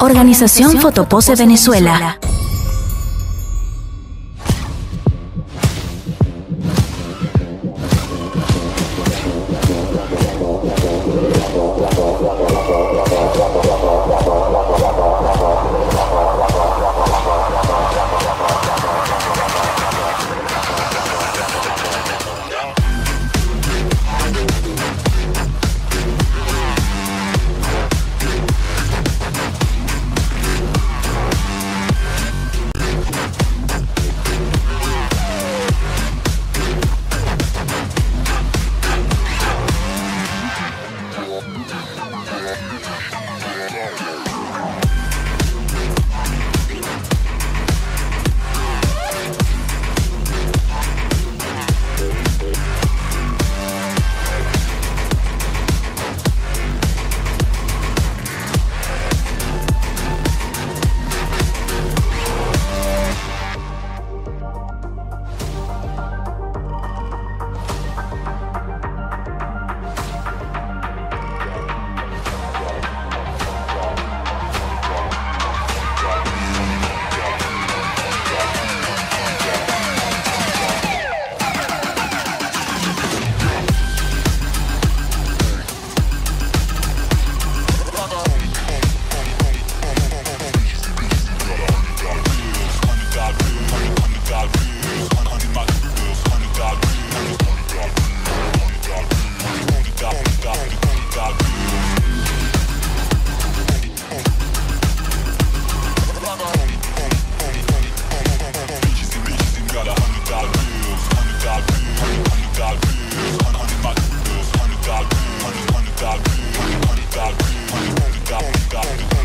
Organización Fotopose Venezuela. got it.